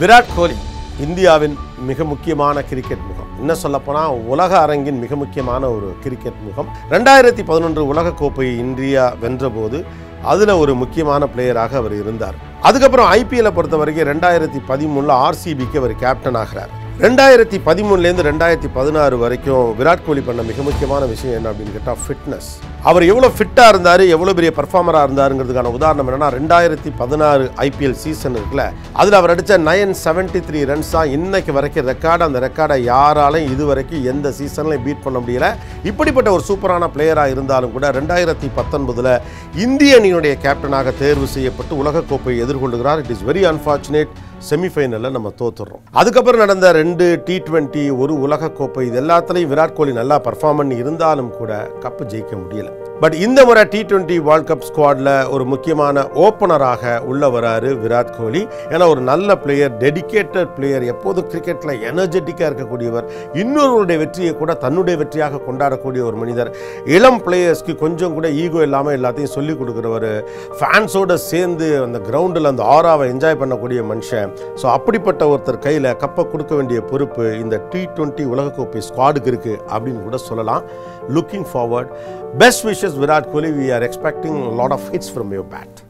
விராட் கோலி இந்தியாவின் மிக முக்கியமான கிரிக்கெட் முகம். இன்னும் சொல்லப்போனால் உலக அரங்கின் மிக முக்கியமான ஒரு கிரிக்கெட் முகம். ரெண்டாயிரத்தி பதினொன்று உலகக்கோப்பையை இந்தியா வென்றபோது அதில் ஒரு முக்கியமான பிளேயராக அவர் இருந்தார். அதுக்கப்புறம் ஐபிஎல்லை பொறுத்த வரைக்கும் ரெண்டாயிரத்தி பதிமூணில் ஆர்சிபிக்கு அவர் கேப்டன் ஆகிறார். ரெண்டாயிரத்தி பதிமூணுலேருந்து ரெண்டாயிரத்தி பதினாறு வரைக்கும் விராட் கோலி பண்ண மிக முக்கியமான விஷயம் என்ன அப்படின்னு கேட்டால் ஃபிட்னஸ் அவர் எவ்வளோ ஃபிட்டாக இருந்தார் எவ்வளோ பெரிய பர்ஃபார்மராக இருந்தாருங்கிறதுக்கான உதாரணம் என்னென்னா ரெண்டாயிரத்தி பதினாறு ஐபிஎல் சீசன் இருக்குல்ல அதில் அவர் அடித்த நயன் செவன்ட்டி த்ரீ ரன்ஸ் தான் இன்னைக்கு வரைக்கும் ரெக்கார்டு அந்த ரெக்கார்டை யாராலையும் இது வரைக்கும் எந்த சீசன்லையும் பீட் பண்ண முடியல. இப்படிப்பட்ட ஒரு சூப்பரான பிளேயராக இருந்தாலும் கூட ரெண்டாயிரத்தி பத்தொன்பதில் இந்திய அணியினுடைய கேப்டனாக தேர்வு செய்யப்பட்டு உலகக்கோப்பையை எதிர்கொள்கிறார் இட் இஸ் வெரி அன்ஃபார்ச்சுனேட் செமிஃபைனலில் நம்ம தோத்துடுறோம். அதுக்கப்புறம் நடந்த ரெண்டு டி டுவெண்ட்டி ஒரு உலகக்கோப்பை இது எல்லாத்துலேயும் விராட் கோலி நல்லா பர்ஃபார்ம் பண்ணி இருந்தாலும் கூட கப்பு ஜெயிக்க முடியல. பட் இந்த முறை டி டுவெண்ட்டி வேர்ல்ட் கப் ஸ்குவாடில் ஒரு முக்கியமான ஓப்பனராக உள்ள வராரு விராட் கோலி. ஏன்னா ஒரு நல்ல பிளேயர் டெடிக்கேட்டட் பிளேயர் எப்போதும் கிரிக்கெட்டில் எனர்ஜெட்டிக்காக இருக்கக்கூடியவர் இன்னொருவருடைய வெற்றியை கூட தன்னுடைய வெற்றியாக கொண்டாடக்கூடிய ஒரு மனிதர். இளம் பிளேயர்ஸ்க்கு கொஞ்சம் கூட ஈகோ இல்லாமல் எல்லாத்தையும் சொல்லிக் கொடுக்குறவர் ஃபேன்ஸோடு சேர்ந்து அந்த கிரவுண்டில் அந்த ஆராவை என்ஜாய் பண்ணக்கூடிய மனுஷன். ஸோ அப்படிப்பட்ட ஒருத்தர் கையில் கப்பை கொடுக்க வேண்டிய பொறுப்பு இந்த டி டுவெண்ட்டி உலகக்கோப்பை ஸ்குவாடுக்கு இருக்குது அப்படின்னு கூட சொல்லலாம். Looking forward best is Virat Kohli, we are expecting a lot of hits from your bat.